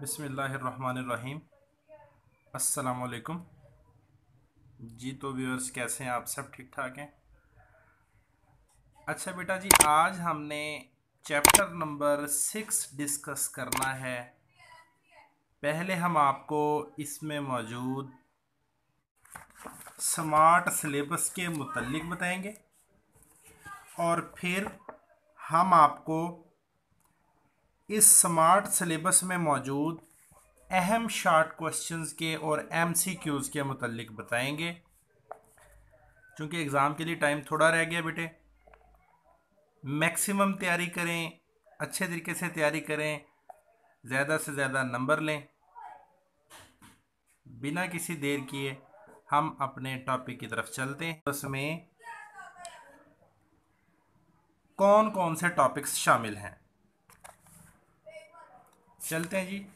बिसमीम असलकुम जी तो व्यूअर्स, कैसे हैं आप? सब ठीक ठाक हैं? अच्छा बेटा जी, आज हमने चैप्टर नंबर सिक्स डिस्कस करना है। पहले हम आपको इसमें मौजूद स्मार्ट सिलेबस के मुतलिक बताएँगे और फिर हम आपको इस स्मार्ट सिलेबस में मौजूद अहम शार्ट क्वेश्चंस के और एम सी क्यूज़ के मतलब बताएँगे। क्योंकि एग्ज़ाम के लिए टाइम थोड़ा रह गया बेटे। मैक्सिमम तैयारी करें, अच्छे तरीके से तैयारी करें, ज़्यादा से ज़्यादा नंबर लें। बिना किसी देर किए हम अपने टॉपिक की तरफ़ चलते हैं। उसमें कौन कौन से टॉपिक्स शामिल हैं? चलते हैं जी।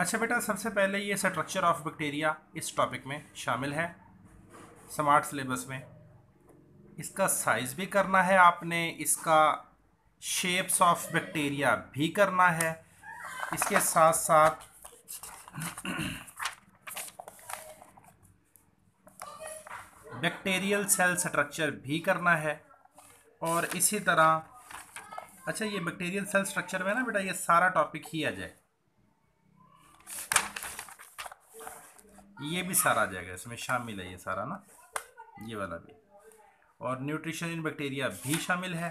अच्छा बेटा, सबसे पहले ये स्ट्रक्चर ऑफ़ बैक्टीरिया इस टॉपिक में शामिल है। स्मार्ट सिलेबस में। इसका साइज़ भी करना है आपने, इसका शेप्स ऑफ़ बैक्टीरिया भी करना है। इसके साथ साथ बैक्टीरियल सेल स्ट्रक्चर भी करना है। और इसी तरह अच्छा ये बैक्टीरियल सेल स्ट्रक्चर में ना बेटा, ये सारा टॉपिक ही आ जाए। ये भी सारा आ जाएगा, इसमें शामिल है ये सारा ना। ये वाला भी। और न्यूट्रिशन इन बैक्टीरिया भी शामिल है।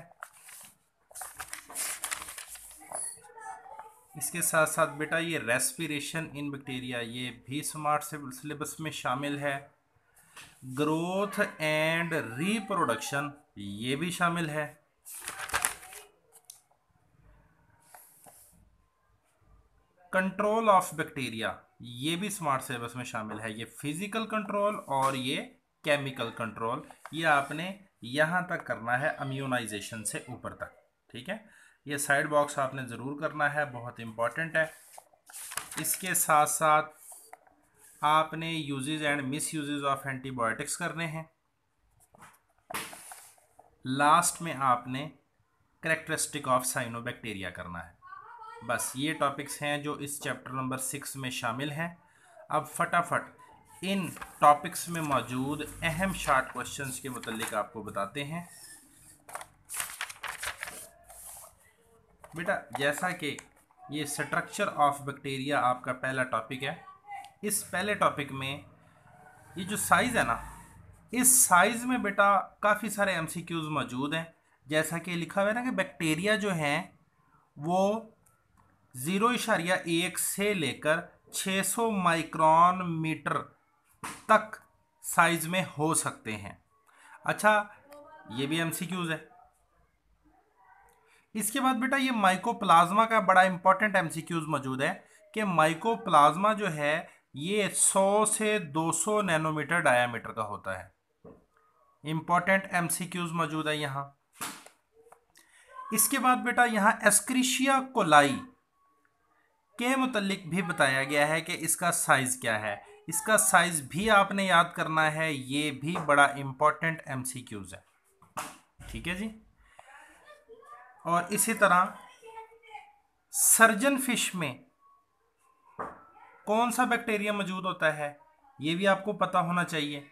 इसके साथ साथ बेटा ये रेस्पिरेशन इन बैक्टीरिया ये भी स्मार्ट सिलेबस में शामिल है। ग्रोथ एंड रिप्रोडक्शन ये भी शामिल है। कंट्रोल ऑफ़ बैक्टीरिया ये भी स्मार्ट सिलेबस में शामिल है। ये फ़िज़िकल कंट्रोल और ये केमिकल कंट्रोल ये आपने यहाँ तक करना है अम्यूनाइजेशन से ऊपर तक। ठीक है? ये साइड बॉक्स आपने ज़रूर करना है। बहुत इंपॉर्टेंट है। इसके साथ साथ आपने usages and misusages of antibiotics करने हैं। लास्ट में आपने करेक्टरिस्टिक ऑफ़ साइनोबैक्टीरिया करना है। बस ये टॉपिक्स हैं जो इस चैप्टर नंबर सिक्स में शामिल हैं। अब फटाफट इन टॉपिक्स में मौजूद अहम शार्ट क्वेश्चंस के मतलब आपको बताते हैं। बेटा, जैसा कि ये स्ट्रक्चर ऑफ़ बैक्टीरिया आपका पहला टॉपिक है। इस पहले टॉपिक में ये जो साइज़ है ना, इस साइज़ में बेटा काफ़ी सारे एमसीक्यूज मौजूद हैं। जैसा कि लिखा हुआ है ना कि बैक्टीरिया जो हैं, वो ज़ीरो इशारिया एक से लेकर 600 माइक्रोन मीटर तक साइज़ में हो सकते हैं। अच्छा ये भी एमसीक्यूज है। इसके बाद बेटा, ये माइकोप्लाज्मा का बड़ा इंपॉर्टेंट एमसीक्यूज मौजूद है कि माइकोप्लाज्मा जो है, ये 100 से 200 नैनोमीटर डायामीटर का होता है। इंपॉर्टेंट एमसीक्यूज मौजूद है यहाँ। इसके बाद बेटा, यहाँ एस्क्रिशिया कोलाई के मुतलिक भी बताया गया है कि इसका साइज़ क्या है। इसका साइज़ भी आपने याद करना है, ये भी बड़ा इंपॉर्टेंट एमसीक्यूज है। ठीक है जी? और इसी तरह सर्जन फ़िश में कौन सा बैक्टीरिया मौजूद होता है, ये भी आपको पता होना चाहिए।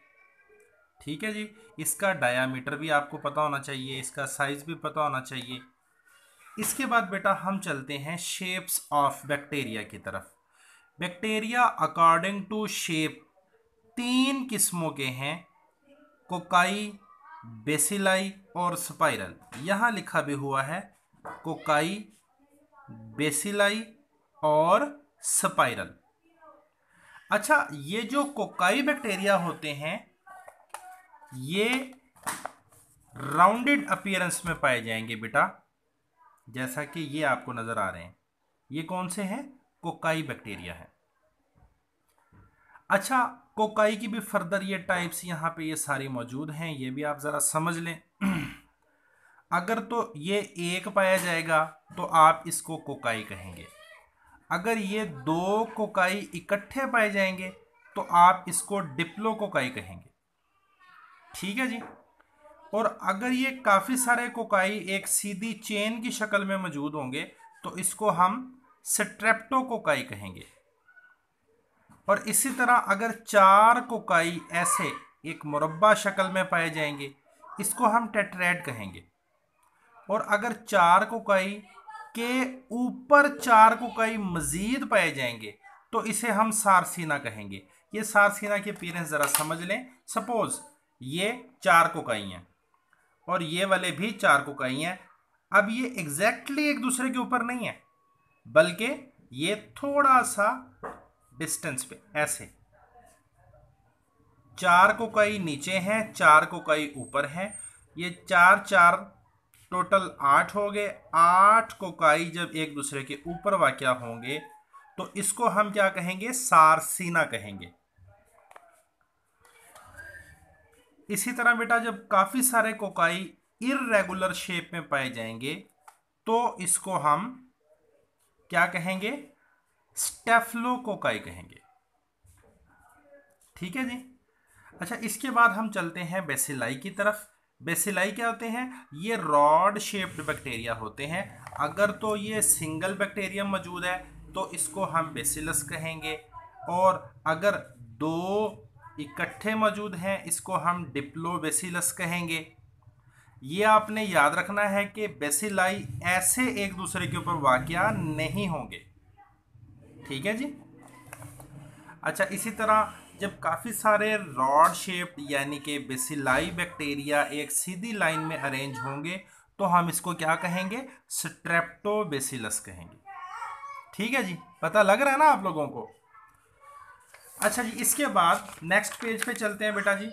ठीक है जी? इसका डायामीटर भी आपको पता होना चाहिए, इसका साइज़ भी पता होना चाहिए। इसके बाद बेटा हम चलते हैं शेप्स ऑफ़ बैक्टीरिया की तरफ़। बैक्टीरिया अकॉर्डिंग टू शेप तीन किस्मों के हैं, कोकाई, बेसिलाई और स्पाइरल यहाँ लिखा भी हुआ है, कोकाई, बेसिलाई और स्पाइरल अच्छा ये जो कोकाई बैक्टीरिया होते हैं, ये राउंडेड अपीयरेंस में पाए जाएँगे बेटा। जैसा कि ये आपको नज़र आ रहे हैं। ये कौन से हैं? कोकाई बैक्टीरिया है। अच्छा कोकाई की भी फर्दर ये टाइप्स यहाँ पे ये सारी मौजूद हैं, ये भी आप ज़रा समझ लें। अगर तो ये एक पाया जाएगा तो आप इसको कोकाई कहेंगे। अगर ये दो कोकाई इकट्ठे पाए जाएँगे तो आप इसको डिप्लो कोकाई कहेंगे। ठीक है जी? और अगर ये काफ़ी सारे कोकाई एक सीधी चेन की शक्ल में मौजूद होंगे तो इसको हम स्ट्रेप्टोकोकाई कहेंगे। और इसी तरह अगर चार कोकाई ऐसे एक मुरबा शक्ल में पाए जाएँगे, इसको हम टेट्रेड कहेंगे। और अगर चार कोकाई के ऊपर चार कोकाई मजीद पाए जाएँगे तो इसे हम सारसीना कहेंगे। ये सारसीना के अपीरेंस ज़रा समझ लें। सपोज़ ये चार कोकाई हैं। और ये वाले भी चार कोकाई हैं। अब ये एग्जैक्टली exactly एक दूसरे के ऊपर नहीं है, बल्कि ये थोड़ा सा डिस्टेंस पे, ऐसे। चार को कई नीचे हैं, चार को कई ऊपर हैं। ये चार चार टोटल आठ हो गए। आठ कोकाई जब एक दूसरे के ऊपर वाक्य होंगे तो इसको हम क्या कहेंगे? सारसीना कहेंगे। इसी तरह बेटा, जब काफ़ी सारे कोकाई इरेगुलर शेप में पाए जाएँगे तो इसको हम क्या कहेंगे? स्टेफ्लोकोकाई कहेंगे। ठीक है जी? अच्छा इसके बाद हम चलते हैं बेसिलाई की तरफ़। बेसिलाई क्या होते हैं? ये रॉड शेप्ड बैक्टीरिया होते हैं। अगर तो ये सिंगल बैक्टीरियम मौजूद है तो इसको हम बेसिलस कहेंगे। और अगर दो इकट्ठे मौजूद हैं, इसको हम डिप्लोबेसिलस कहेंगे। ये आपने याद रखना है कि बेसिलाई ऐसे एक दूसरे के ऊपर वाक़ नहीं होंगे। ठीक है जी? अच्छा इसी तरह जब काफ़ी सारे रॉड शेप यानी कि बेसिलाई बैक्टीरिया एक सीधी लाइन में अरेंज होंगे तो हम इसको क्या कहेंगे? स्ट्रेप्टोबेसिलस कहेंगे। ठीक है जी? पता लग रहा है ना आप लोगों को? अच्छा जी, इसके बाद नेक्स्ट पेज पे चलते हैं बेटा जी।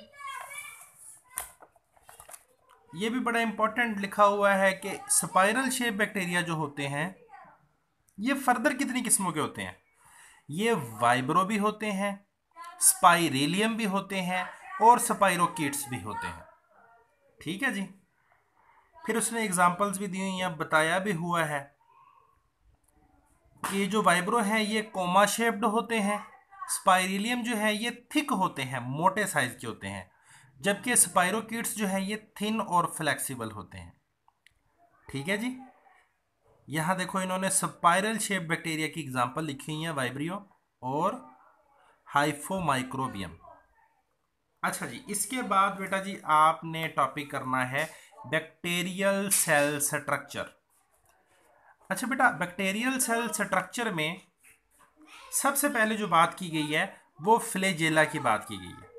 ये भी बड़ा इंपॉर्टेंट लिखा हुआ है कि स्पाइरल शेप बैक्टीरिया जो होते हैं, ये फर्दर कितनी किस्मों के होते हैं? ये वाइब्रो भी होते हैं स्पाइरेलियम भी होते हैं और स्पाइरोकिट्स भी होते हैं। ठीक है जी? फिर उसने एग्जांपल्स भी दी हुई हैं बताया भी हुआ है कि जो वाइब्रो हैं, ये कोमा शेप्ड होते हैं। स्पाइरेलियम जो है ये थिक होते हैं, मोटे साइज़ के होते हैं, जबकि स्पाइरोकिट्स जो है ये थिन और फ्लेक्सिबल होते हैं। ठीक है जी? यहाँ देखो इन्होंने स्पाइरल शेप बैक्टीरिया की एग्जांपल लिखी हुई है वाइब्रियो और हाइफोमाइक्रोबियम अच्छा जी, इसके बाद बेटा जी आपने टॉपिक करना है बैक्टीरियल सेल स्ट्रक्चर अच्छा बेटा बैक्टीरियल सेल स्ट्रक्चर में सबसे पहले जो बात की गई है, वो फ्लेजेला की बात की गई है।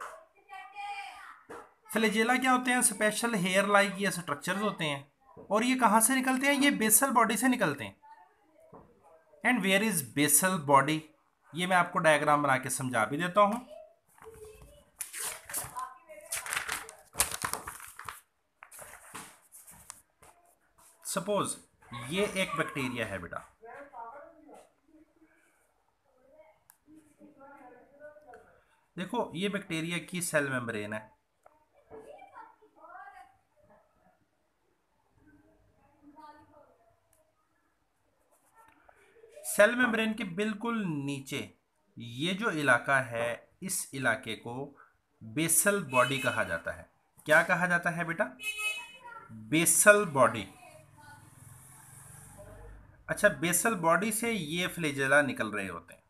फ्लेजेला क्या होते हैं? स्पेशल हेयर लाइक ये स्ट्रक्चर्स होते हैं। और ये कहाँ से निकलते हैं? ये बेसल बॉडी से निकलते हैं। And where is basal body ये मैं आपको डायग्राम बना के समझा भी देता हूँ। सपोज़ ये एक बैक्टीरिया है बेटा। देखो, ये बैक्टीरिया की सेल मेम्ब्रेन है। सेल मेम्ब्रेन के बिल्कुल नीचे, ये जो इलाका है, इस इलाके को बेसल बॉडी कहा जाता है। क्या कहा जाता है बेटा? बेसल बॉडी अच्छा बेसल बॉडी से ये फ्लेजेला निकल रहे होते हैं।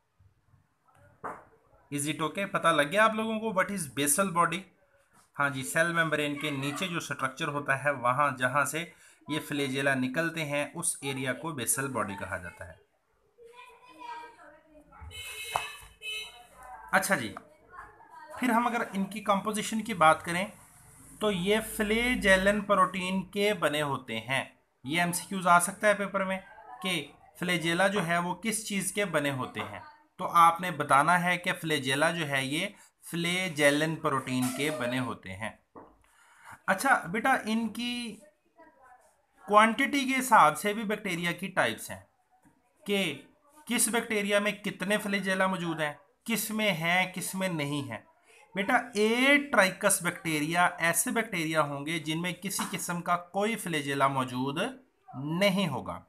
इज़ इट ओके पता लग गया आप लोगों को? वट इज़ बेसल बॉडी हाँ जी सेल मेम्ब्रेन के नीचे जो स्ट्रक्चर होता है, वहाँ जहाँ से ये फ्लेजेला निकलते हैं, उस एरिया को बेसल बॉडी कहा जाता है। अच्छा जी, फिर हम अगर इनकी कंपोजिशन की बात करें तो ये फ्लेजेलन प्रोटीन के बने होते हैं। ये एमसीक्यूज आ सकता है पेपर में कि फ्लेजेला जो है वो किस चीज़ के बने होते हैं? तो आपने बताना है कि फ्लेजेला जो है ये फ्लेजेलन प्रोटीन के बने होते हैं। अच्छा बेटा, इनकी क्वांटिटी के हिसाब से भी बैक्टीरिया की टाइप्स हैं कि किस बैक्टीरिया में कितने फ्लेजेला मौजूद हैं, किसमें हैं, किसमें नहीं हैं। बेटा, ए ट्राइकस बैक्टीरिया ऐसे बैक्टीरिया होंगे जिनमें किसी किस्म का कोई फ्लेजेला मौजूद नहीं होगा।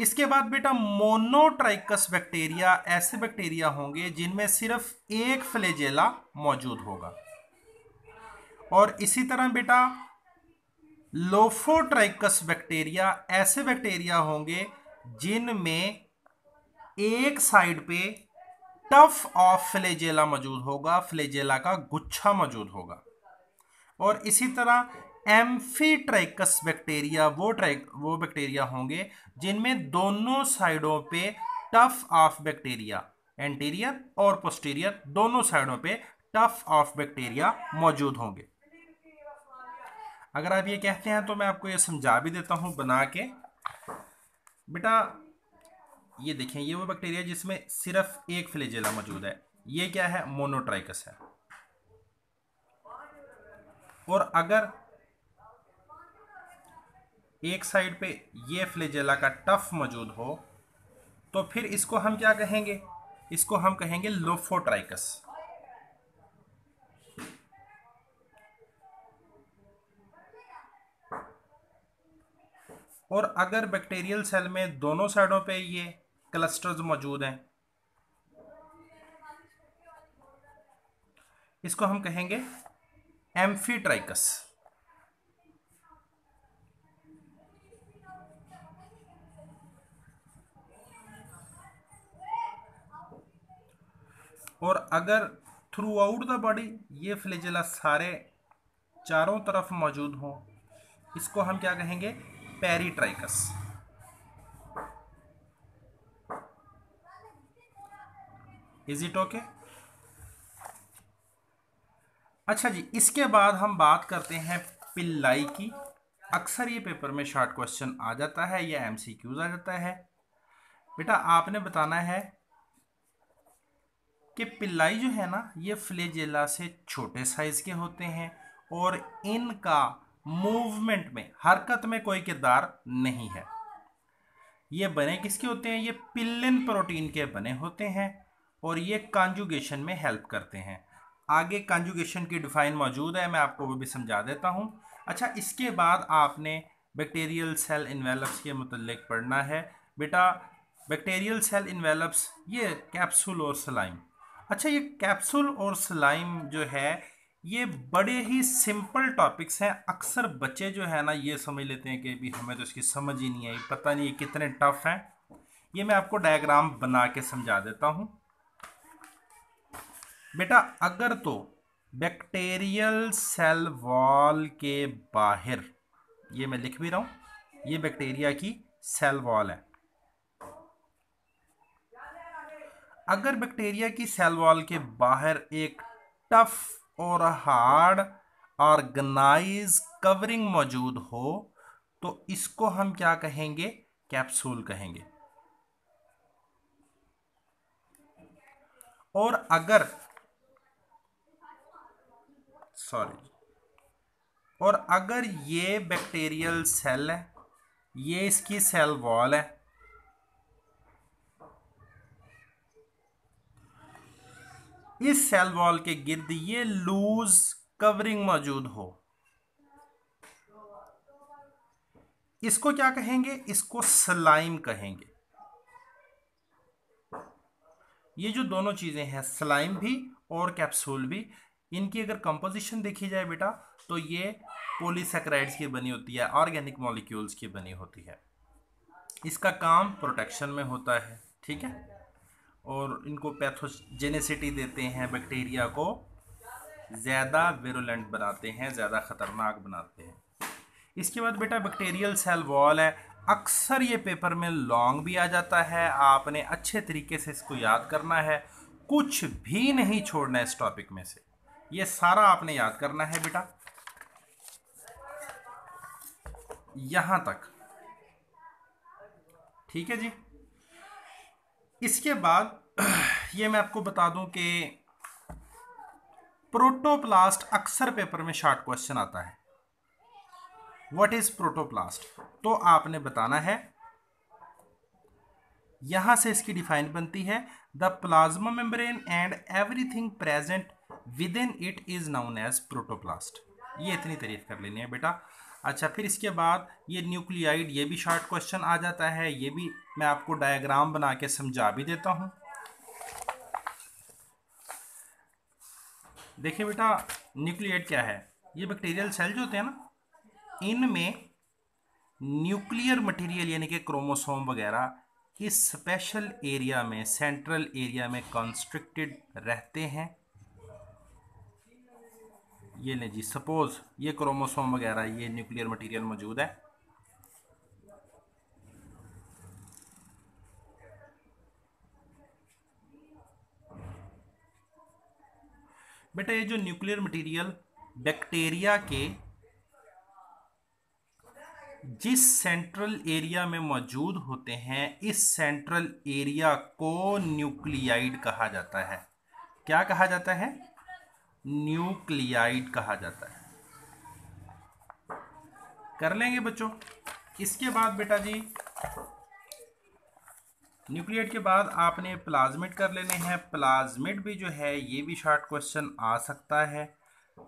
इसके बाद बेटा मोनोट्राइकस बैक्टीरिया ऐसे बैक्टीरिया होंगे जिनमें सिर्फ़ एक फ्लेजेला मौजूद होगा। और इसी तरह बेटा लोफोट्राइकस बैक्टीरिया ऐसे बैक्टीरिया होंगे जिनमें एक साइड पे टफ ऑफ़ फ्लेजेला मौजूद होगा, फ्लेजेला का गुच्छा मौजूद होगा। और इसी तरह एम्फीट्राइकस बैक्टीरिया, वो ट्राइक वो बैक्टीरिया होंगे, जिनमें दोनों साइडों पे टफ ऑफ़ बैक्टीरिया, एंटीरियर और पोस्टीरियर, दोनों साइडों पे टफ ऑफ़ बैक्टीरिया मौजूद होंगे। अगर आप ये कहते हैं तो मैं आपको ये समझा भी देता हूँ बना के। बेटा, ये देखें, ये वो बैक्टीरिया जिसमें सिर्फ़ एक फ्लेजेला मौजूद है, ये क्या है? मोनोट्राइकस है। और अगर एक साइड पे ये फ्लेजेला का टफ मौजूद हो तो फिर इसको हम क्या कहेंगे? इसको हम कहेंगे लोफोट्राइकस। और अगर बैक्टीरियल सेल में दोनों साइडों पे ये क्लस्टर्स मौजूद हैं, इसको हम कहेंगे एम्फीट्राइकस। और अगर थ्रू आउट द बॉडी ये फ्लेजिला सारे चारों तरफ़ मौजूद हों, इसको हम क्या कहेंगे? पेरीट्राइकस इज़ इट ओके अच्छा जी, इसके बाद हम बात करते हैं पिल्लाई की। अक्सर ये पेपर में शॉर्ट क्वेश्चन आ जाता है या एमसीक्यूज आ जाता है। बेटा, आपने बताना है कि पिल्लाई जो है ना, ये फ्लेजेला से छोटे साइज़ के होते हैं और इनका मूवमेंट में, हरकत में कोई किरदार नहीं है। ये बने किसके होते हैं? ये पिल्लिन प्रोटीन के बने होते हैं और ये कॉन्जुगेशन में हेल्प करते हैं। आगे कॉन्जुगेशन की डिफाइन मौजूद है, मैं आपको वो भी समझा देता हूँ। अच्छा इसके बाद आपने बैक्टीरियल सेल इन्वेलप्स के मतलब पढ़ना है। बेटा बैक्टीरियल सेल इन्वेलप्स ये कैप्सूल और सलाइम अच्छा ये कैप्सूल और स्लाइम जो है, ये बड़े ही सिंपल टॉपिक्स हैं। अक्सर बच्चे जो है ना, ये समझ लेते हैं कि भी हमें तो इसकी समझ ही नहीं आई। पता नहीं ये कितने टफ हैं। ये मैं आपको डायग्राम बना के समझा देता हूँ। बेटा, अगर तो बैक्टीरियल सेल वॉल के बाहर, ये मैं लिख भी रहा हूँ, ये बैक्टीरिया की सेल वॉल है। अगर बैक्टीरिया की सेल वॉल के बाहर एक टफ और हार्ड ऑर्गेनाइज कवरिंग मौजूद हो तो इसको हम क्या कहेंगे? कैप्सूल कहेंगे। और अगर, सॉरी, और अगर ये बैक्टीरियल सेल है, ये इसकी सेल वॉल है इस सेल वॉल के गिर्द ये लूज कवरिंग मौजूद हो। इसको क्या कहेंगे? इसको स्लाइम कहेंगे। ये जो दोनों चीज़ें हैं स्लाइम भी और कैप्सूल भी, इनकी अगर कंपोजिशन देखी जाए बेटा तो ये पोलीसेक्राइड्स की बनी होती है ऑर्गेनिक मॉलिक्यूल्स की बनी होती है। इसका काम प्रोटेक्शन में होता है, ठीक है? और इनको पैथोजेनेसिटी देते हैं बैक्टीरिया को। ज़्यादा वेरुलेंट बनाते हैं, ज़्यादा ख़तरनाक बनाते हैं। इसके बाद बेटा बैक्टीरियल सेल वॉल है। अक्सर ये पेपर में लॉन्ग भी आ जाता है। आपने अच्छे तरीके से इसको याद करना है। कुछ भी नहीं छोड़ना इस टॉपिक में से। ये सारा आपने याद करना है बेटा। यहाँ तक। ठीक है जी? इसके बाद, ये मैं आपको बता दूँ कि प्रोटोप्लास्ट अक्सर पेपर में शार्ट क्वेश्चन आता है। व्हाट इज़ प्रोटोप्लास्ट तो आपने बताना है। यहाँ से इसकी डिफाइन बनती है। The plasma membrane and everything present within it is known as protoplast ये इतनी तारीफ़ कर लेनी है बेटा। अच्छा फिर इसके बाद ये न्यूक्लियाइड ये भी शॉर्ट क्वेश्चन आ जाता है। ये भी मैं आपको डायग्राम बना के समझा भी देता हूँ। देखिए बेटा न्यूक्लियाइड क्या है? ये बैक्टीरियल सेल जो होते हैं ना, इनमें न्यूक्लियर मटेरियल यानी कि क्रोमोसोम वगैरह इस स्पेशल एरिया में सेंट्रल एरिया में कॉन्स्ट्रिक्टेड रहते हैं। ये ले जी सपोज़ ये क्रोमोसोम वगैरह, ये न्यूक्लियर मटेरियल मौजूद है। बेटा, ये जो न्यूक्लियर मटेरियल बैक्टीरिया के जिस सेंट्रल एरिया में मौजूद होते हैं, इस सेंट्रल एरिया को न्यूक्लियाइड कहा जाता है। क्या कहा जाता है? न्यूक्लियाइड कहा जाता है। कर लेंगे बच्चों। इसके बाद बेटा जी न्यूक्लियड के बाद आपने प्लाज्मिड कर लेने हैं। प्लाज्मिड भी जो है, ये भी शॉर्ट क्वेश्चन आ सकता है।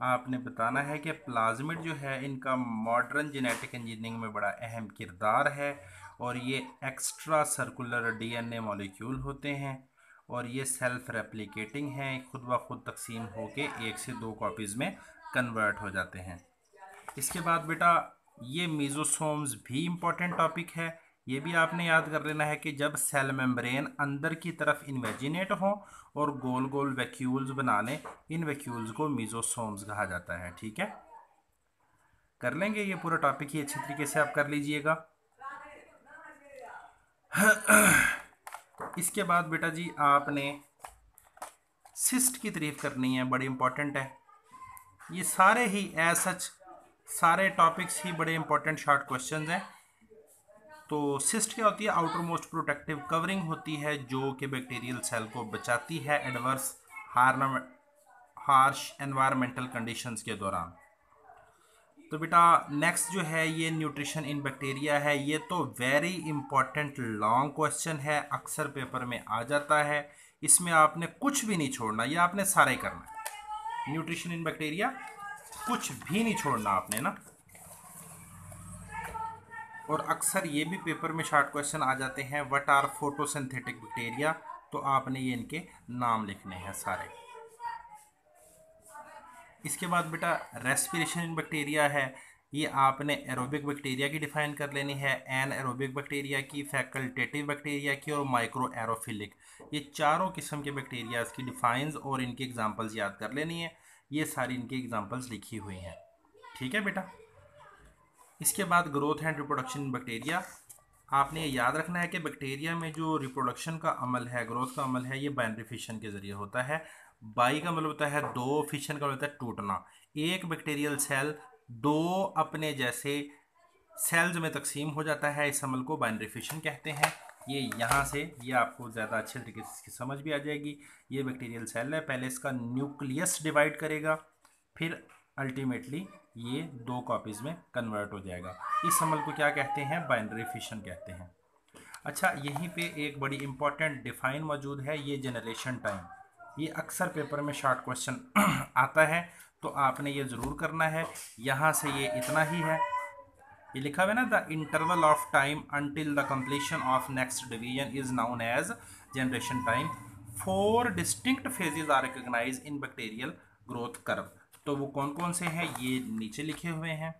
आपने बताना है कि प्लाज्मिड जो है, इनका मॉडर्न जेनेटिक इंजीनियरिंग में बड़ा अहम किरदार है और ये एक्स्ट्रा सर्कुलर डीएनए मॉलिक्यूल होते हैं और ये सेल्फ रेप्लिकेटिंग हैं। खुद ब खुद तकसीम होके एक से दो कॉपीज़ में कन्वर्ट हो जाते हैं। इसके बाद बेटा, ये मीज़ोसोम्स भी इंपॉर्टेंट टॉपिक है। ये भी आपने याद कर लेना है कि जब सेल मेम्ब्रेन अंदर की तरफ़ इन्वेजिनेट हो और गोल गोल वैक्यूल्स बना लें इन वैक्यूल्स को मीजोसोम्स कहा जाता है, ठीक है? कर लेंगे ये पूरा टॉपिक ही अच्छी तरीके से आप कर लीजिएगा। इसके बाद बेटा जी आपने सिस्ट की तारीफ़ करनी है, बड़ी इंपॉर्टेंट है। ये सारे ही एज सच सारे टॉपिक्स ही बड़े इंपॉर्टेंट शॉर्ट क्वेश्चंस हैं। तो सिस्ट क्या होती है? आउटर मोस्ट प्रोटेक्टिव कवरिंग होती है, जो कि बैक्टीरियल सेल को बचाती है एडवर्स हार्श एनवायरमेंटल कंडीशंस के दौरान। तो बेटा नेक्स्ट जो है, ये न्यूट्रिशन इन बैक्टीरिया है। ये तो वेरी इंपॉर्टेंट लॉन्ग क्वेश्चन है, अक्सर पेपर में आ जाता है। इसमें आपने कुछ भी नहीं छोड़ना, ये आपने सारे करना न्यूट्रिशन इन बैक्टीरिया कुछ भी नहीं छोड़ना आपने, ना? और अक्सर ये भी पेपर में शार्ट क्वेश्चन आ जाते हैं वट आर फोटोसिंथेटिक बैक्टीरिया तो आपने ये इनके नाम लिखने हैं सारे। इसके बाद बेटा रेस्पिरेशन इन बैक्टीरिया है। ये आपने एरोबिक बैक्टीरिया की डिफाइन कर लेनी है एन एरोबिक बैक्टीरिया की फैकल्टेटिव बैक्टीरिया की और माइक्रो एरोफिलिक ये चारों किस्म के बैक्टीरियाज की डिफाइंस और इनकी एग्जांपल्स याद कर लेनी है। ये सारी इनकी एग्जांपल्स लिखी हुई हैं। ठीक है बेटा? इसके बाद ग्रोथ एंड रिप्रोडक्शन बैक्टीरिया आपने याद रखना है कि बैक्टीरिया में जो रिप्रोडक्शन का अमल है ग्रोथ का अमल है, ये बाइनरी फिशन के ज़रिए होता है। बाई का मतलब होता है दो फिशन का मतलब होता है टूटना। एक बैक्टीरियल सेल दो अपने जैसे सेल्स में तकसीम हो जाता है, इस अमल को बाइनरी फिशन कहते हैं। ये यहाँ से, ये आपको ज़्यादा अच्छे तरीके से इसकी समझ भी आ जाएगी। ये बैक्टीरियल सेल है, पहले इसका न्यूक्लियस डिवाइड करेगा, फिर अल्टीमेटली ये दो कॉपीज़ में कन्वर्ट हो जाएगा। इस अमल को क्या कहते हैं? बाइनरी फिशन कहते हैं। अच्छा यहीं पे एक बड़ी इंपॉर्टेंट डिफाइन मौजूद है, ये जनरेशन टाइम ये अक्सर पेपर में शॉर्ट क्वेश्चन आता है तो आपने ये ज़रूर करना है। यहाँ से ये इतना ही है। ये लिखा हुआ ना the interval of time until the completion of next division is known as generation time four distinct phases are recognise in bacterial growth curve तो वो कौन कौन से हैं? ये नीचे लिखे हुए हैं।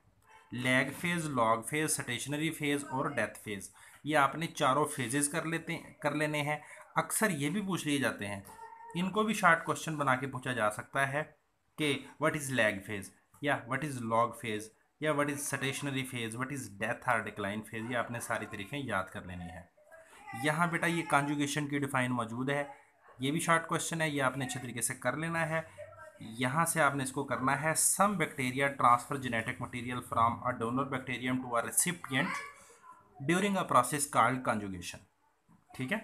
Lag phase log phase stationary phase और डेथ फ़ेज़ ये आपने चारों फेजेस कर लेते, कर लेने हैं। अक्सर ये भी पूछ लिए जाते हैं। इनको भी शार्ट क्वेश्चन बना के पूछा जा सकता है कि व्हाट इज़ लैग फ़ेज़ या व्हाट इज़ लॉग फ़ेज़ या what is stationary phase what is death or decline phase ये आपने सारी तरीके याद कर लेनी है। यहाँ बेटा ये कॉन्जुगेशन की डिफाइन मौजूद है। ये भी शॉर्ट क्वेश्चन है। ये आपने अच्छे तरीके से कर लेना है। यहाँ से आपने इसको करना है some bacteria transfer genetic material from a donor bacterium to a recipient during a process called conjugation ठीक है?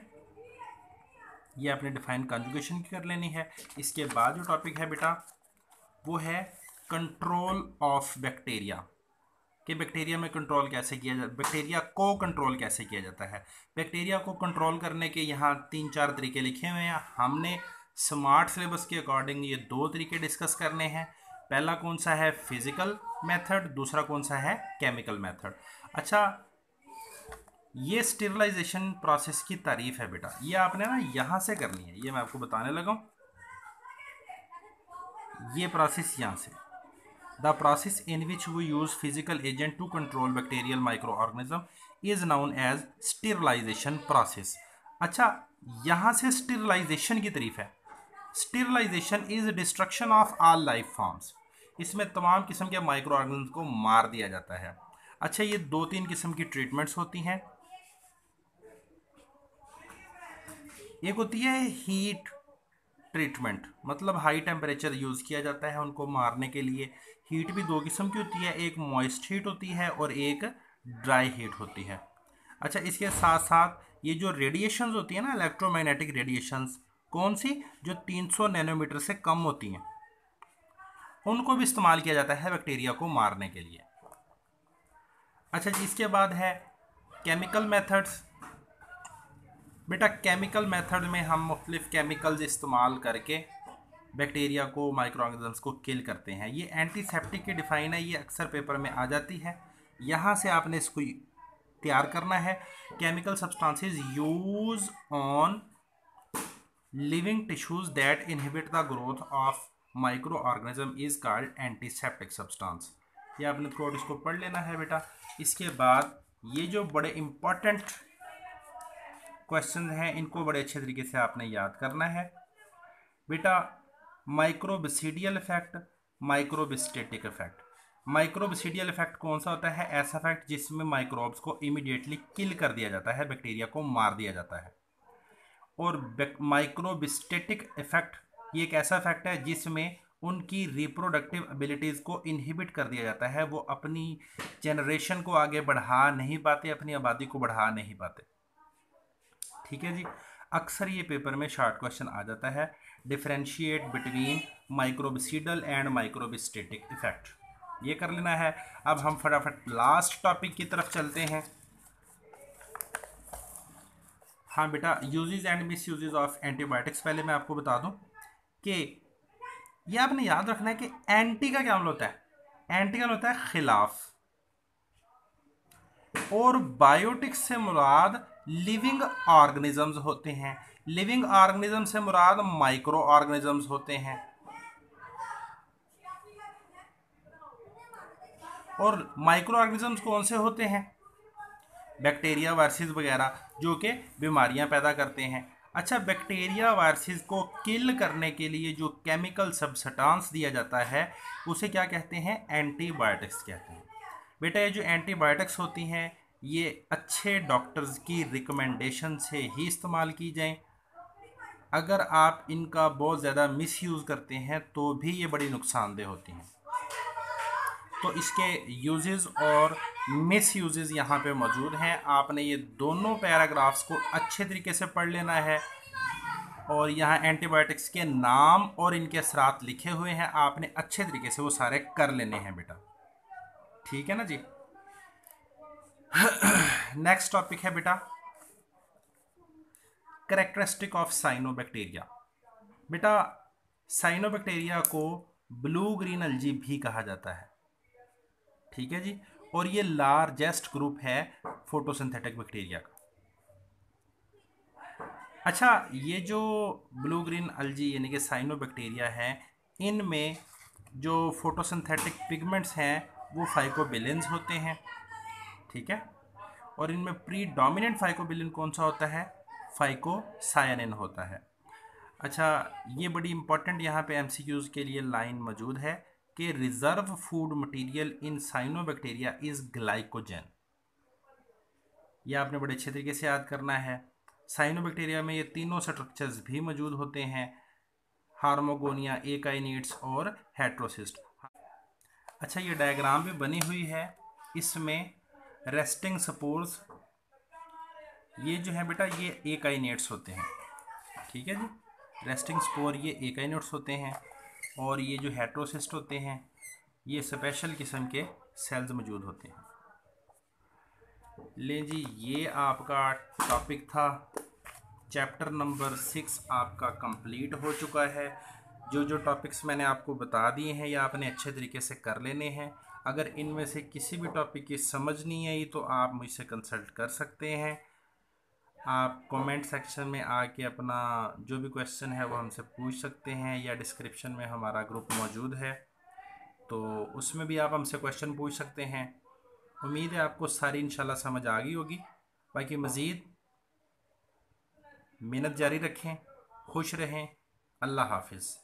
ये आपने डिफाइन कंजुगेशन की कर लेनी है। इसके बाद जो टॉपिक है बेटा, वो है कंट्रोल ऑफ़ बैक्टीरिया कि बैक्टीरिया में कंट्रोल कैसे किया जाता है बैक्टीरिया को कंट्रोल कैसे किया जाता है? बैक्टीरिया को कंट्रोल करने के यहाँ तीन चार तरीके लिखे हुए हैं। हमने स्मार्ट सिलेबस के अकॉर्डिंग ये दो तरीके डिस्कस करने हैं। पहला कौन सा है फ़िज़िकल मेथड, दूसरा कौन सा है केमिकल मेथड। अच्छा ये स्टेरलाइजेशन प्रोसेस की तारीफ़ है बेटा। ये आपने ना यहाँ से करनी है। ये मैं आपको बताने लगा ये प्रोसेस यहाँ से। The process in which we use physical agent to control bacterial microorganism is known as sterilisation process. अच्छा यहाँ से स्टिरलाइजेशन की तारीफ़ है। Sterilisation is destruction of all life forms. इसमें तमाम किस्म के माइक्रो ऑर्गेनिज्म को मार दिया जाता है। अच्छा ये दो तीन किस्म की ट्रीटमेंट्स होती हैं। एक होती है हीट ट्रीटमेंट मतलब हाई टेम्परेचर यूज़ किया जाता है उनको मारने के लिए। हीट भी दो किस्म की होती है, एक मॉइस्ट हीट होती है और एक ड्राई हीट होती है। अच्छा इसके साथ साथ ये जो रेडिएशंस होती है ना इलेक्ट्रोमैग्नेटिक रेडिएशंस कौन सी? जो 300 नैनोमीटर से कम होती हैं। उनको भी इस्तेमाल किया जाता है बैक्टीरिया को मारने के लिए। अच्छा जी, इसके बाद है केमिकल मेथड्स। बेटा, केमिकल मेथड में हम मुख्तलिफ़ केमिकल्स इस्तेमाल करके बैक्टीरिया को माइक्रो ऑर्गेनिजम्स को किल करते हैं। ये एंटीसेप्टिक की डिफ़ाइन है, ये अक्सर पेपर में आ जाती है। यहाँ से आपने इसको तैयार करना है। Chemical substances use on living tissues that inhibit the growth of microorganism is called antiseptic substance ये आपने थ्रोट इसको पढ़ लेना है बेटा। इसके बाद ये जो बड़े इंपॉर्टेंट क्वेश्चन हैं, इनको बड़े अच्छे तरीके से आपने याद करना है। बेटा microbicidal effect microbistatic effect microbicidal effect कौन सा होता है? ऐसा इफ़ेक्ट जिसमें माइक्रोब्स को इमीडिएटली किल कर दिया जाता है बैक्टीरिया को मार दिया जाता है। और माइक्रोबिस्टेटिक इफ़ेक्ट ये एक ऐसा इफ़ेक्ट है जिसमें उनकी रिप्रोडक्टिव एबिलिटीज़ को इनहिबिट कर दिया जाता है। वो अपनी जनरेशन को आगे बढ़ा नहीं पाते, अपनी आबादी को बढ़ा नहीं पाते। ठीक है जी? अक्सर ये पेपर में शॉर्ट क्वेश्चन आ जाता है। Differentiate between microbicidal and microbistatic effect ये कर लेना है। अब हम फटाफट लास्ट टॉपिक की तरफ़ चलते हैं। हाँ बेटा uses and misuses of antibiotics पहले मैं आपको बता दूँ कि ये आपने याद रखना है कि एंटी का क्या मतलब होता है? एंटी का मतलब होता है खिलाफ। और बायोटिक्स से मुराद लिविंग ऑर्गेनिजम्स होते हैं। लिविंग ऑर्गेनिज्म से मुराद माइक्रो ऑर्गेनिजम्स होते हैं। और माइक्रो ऑर्गेनिजम्स कौन से होते हैं? बैक्टीरिया वायरसेस वगैरह, जो कि बीमारियाँ पैदा करते हैं। अच्छा बैक्टीरिया वायरसेस को किल करने के लिए जो केमिकल सब्सटेंस दिया जाता है, उसे क्या कहते हैं? एंटीबायोटिक्स कहते हैं। बेटा, ये जो एंटीबायोटिक्स होती हैं, ये अच्छे डॉक्टर्स की रिकमेंडेशन से ही इस्तेमाल की जाएँ। अगर आप इनका बहुत ज़्यादा मिस यूज़ करते हैं तो भी ये बड़ी नुकसानदेह होती हैं। तो इसके यूजेस और मिस यूजेस यहाँ पे मौजूद हैं। आपने ये दोनों पैराग्राफ्स को अच्छे तरीके से पढ़ लेना है। और यहाँ एंटीबायोटिक्स के नाम और इनके असरात लिखे हुए हैं। आपने अच्छे तरीके से वो सारे कर लेने हैं बेटा। ठीक है ना जी? नेक्स्ट टॉपिक है बेटा। करेक्टरिस्टिक ऑफ़ साइनोबैक्टीरिया बेटा साइनोबैक्टीरिया को ब्लू ग्रीन अलजी भी कहा जाता है। ठीक है जी? और ये लार्जेस्ट ग्रुप है फोटोसिंथेटिक बैक्टीरिया का। अच्छा ये जो ब्लू ग्रीन अलजी यानी कि साइनो बैक्टीरिया है, इनमें जो फोटोसिंथेटिक पिगमेंट्स हैं, वो फाइकोबिलियंस होते हैं। ठीक है? और इनमें प्री डोमिनेंट फाइकोबिलियन कौन सा होता है? फाइकोसायनिन होता है। अच्छा ये बड़ी इंपॉर्टेंट यहाँ पे एमसीक्यूज़ के लिए लाइन मौजूद है। कि reserve food material in cyanobacteria is glycogen यह आपने बड़े अच्छे तरीके से याद करना है। साइनोबैक्टीरिया में ये तीनों स्ट्रक्चर्स भी मौजूद होते हैं। हार्मोगोनिया एकाइनिट्स और हेट्रोसिस्ट अच्छा ये डायग्राम भी बनी हुई है। इसमें रेस्टिंग सपोर्स ये जो है बेटा, ये एकाइनेट्स होते हैं। ठीक है जी? रेस्टिंग स्पोर ये एकाइनेट्स होते हैं। और ये जो हेट्रोसिस्ट होते हैं, ये स्पेशल किस्म के सेल्स मौजूद होते हैं। लें जी, ये आपका टॉपिक था। चैप्टर नंबर सिक्स आपका कंप्लीट हो चुका है। जो जो टॉपिक्स मैंने आपको बता दिए हैं, या आपने अच्छे तरीके से कर लेने हैं। अगर इनमें से किसी भी टॉपिक की समझ नहीं आई तो आप मुझसे कंसल्ट कर सकते हैं। आप कमेंट सेक्शन में आके अपना जो भी क्वेश्चन है वो हमसे पूछ सकते हैं या डिस्क्रिप्शन में हमारा ग्रुप मौजूद है। तो उसमें भी आप हमसे क्वेश्चन पूछ सकते हैं। उम्मीद है आपको सारी इंशाल्लाह समझ आ गई होगी। बाकी मज़ीद मेहनत जारी रखें खुश रहें। अल्लाह हाफिज़।